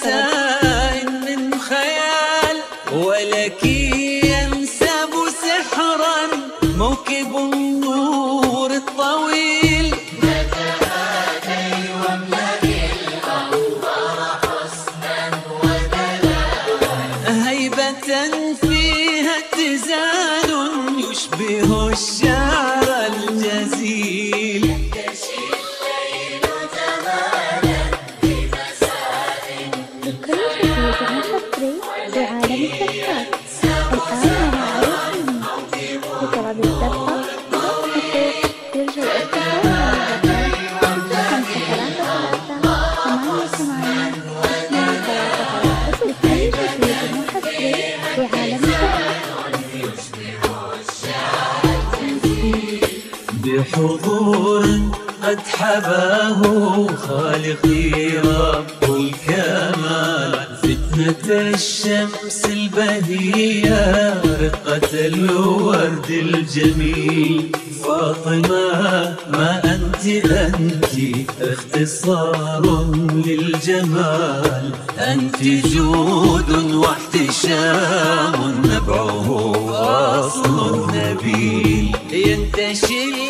مساء من خيال ولك ينسب سحرا. موكب النور الطويل. هيبة فيها اتزان يشبه الشعر الجزيل. بحضور قد حباه خالقي رب الكمال. فتنة الشمس البهية رقة الورد الجميل. فاطمة ما أنت أنت اختصار للجمال. أنت جود واحتشام نبعه أصل نبيل. ينتشي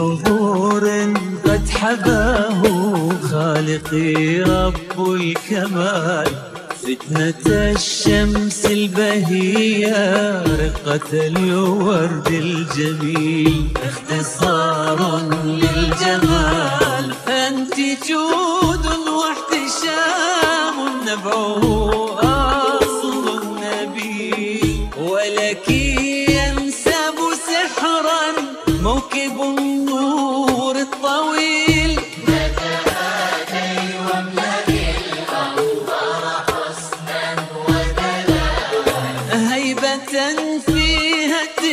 بحضور قد حباه خالقي رب الكمال. فتنة الشمس البهية رقة الورد الجميل. اختصار للجمال أنت جود واحتشام نبعه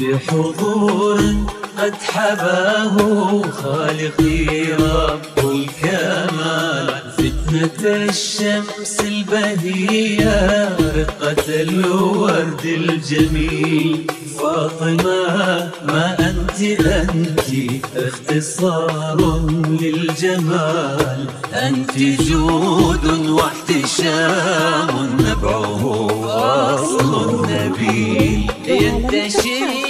بحضور قد حباه خالقي رب الكمال. فتنة الشمس البهية رقة الورد الجميل. فاطمة ما أنت أنت اختصار للجمال. أنت جود واحتشام نبعه أصل نبيل ينتشي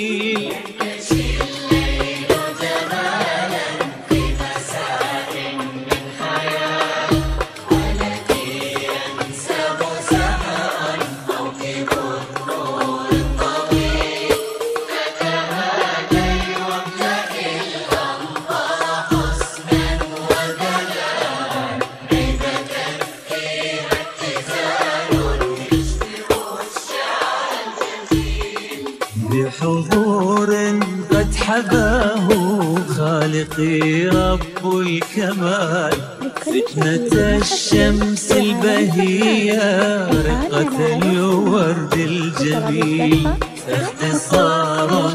خالقي رب الكمال. فتنة الشمس البهية رقة الورد الجميل اختصار